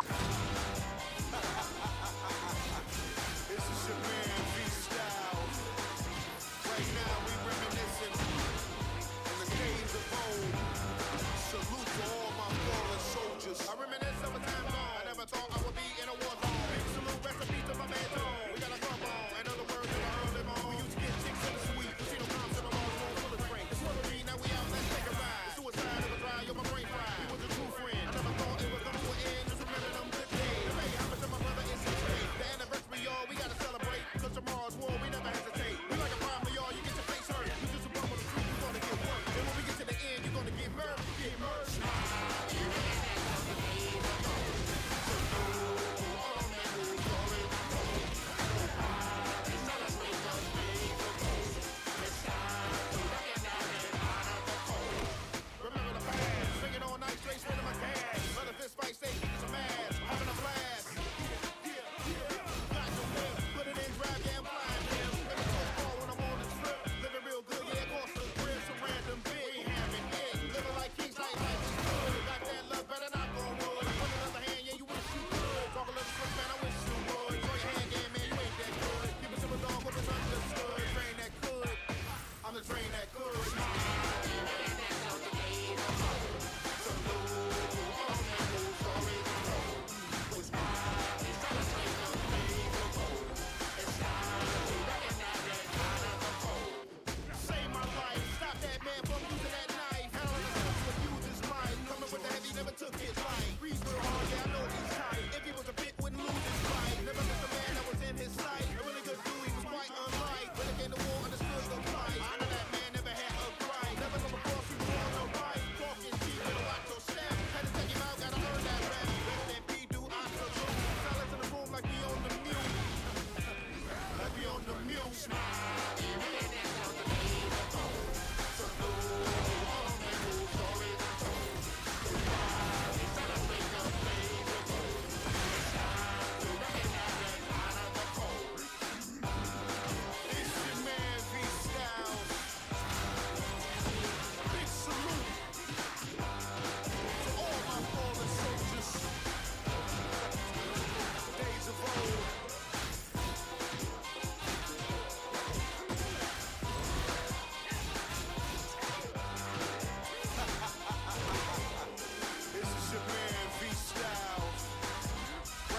this is your man, V-Style. Right now.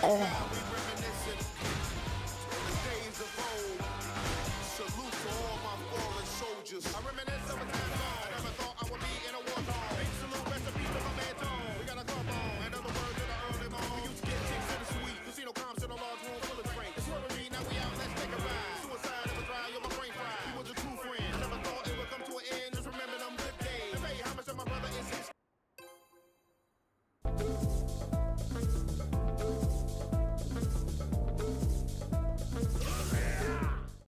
Salute